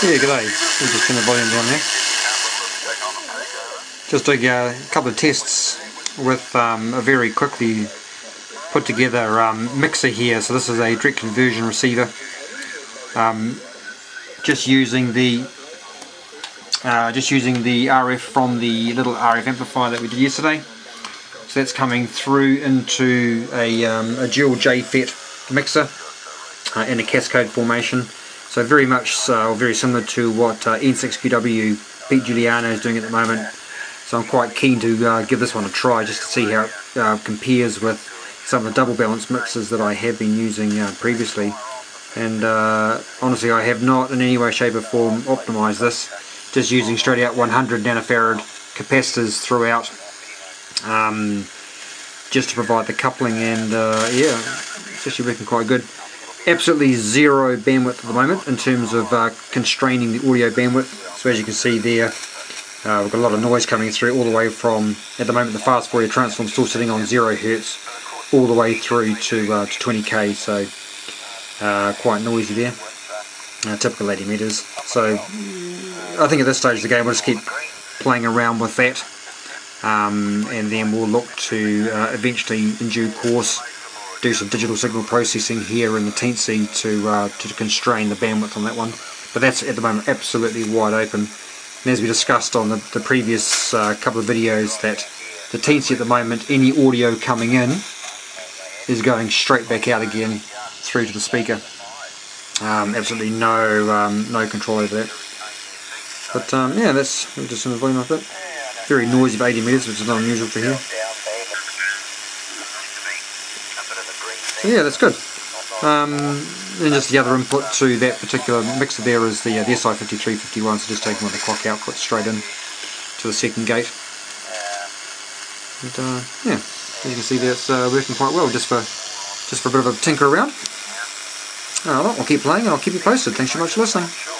Yeah, g'day. We'll just turn the volume down there. Just doing a couple of tests with um, a very quickly put together um, mixer here. So this is a direct conversion receiver. Um, just using the uh, just using the RF from the little RF amplifier that we did yesterday. So that's coming through into a, um, a dual JFET mixer uh, in a cascode formation. So very much so, very similar to what uh, N6QW Pete Juliano is doing at the moment. So I'm quite keen to uh, give this one a try just to see how it uh, compares with some of the double balance mixers that I have been using uh, previously. And uh, honestly I have not in any way, shape or form optimized this. Just using straight out 100 nanofarad capacitors throughout um, just to provide the coupling and uh, yeah, it's actually working quite good absolutely zero bandwidth at the moment in terms of uh, constraining the audio bandwidth. So as you can see there, uh, we've got a lot of noise coming through all the way from, at the moment the fast Fourier transform is still sitting on 0 hertz all the way through to, uh, to 20k, so uh, quite noisy there. Uh, typical 80 meters. So I think at this stage of the game we'll just keep playing around with that um, and then we'll look to uh, eventually in due course do some digital signal processing here in the Teensy to, uh, to constrain the bandwidth on that one. But that's at the moment absolutely wide open. And as we discussed on the, the previous uh, couple of videos that the Teensy at the moment, any audio coming in is going straight back out again through to the speaker. Um, absolutely no um, no control over that. But um, yeah, that's just in the volume of it. Very noisy of 80 meters, which is not unusual for here. Yeah, that's good. Um, and just the other input to that particular mixer there is the, uh, the SI5351, so just taking one of the clock outputs straight in to the second gate. And uh, yeah, as you can see that's uh, working quite well just for just for a bit of a tinker around. Alright, I'll keep playing and I'll keep you posted. Thanks so much for listening.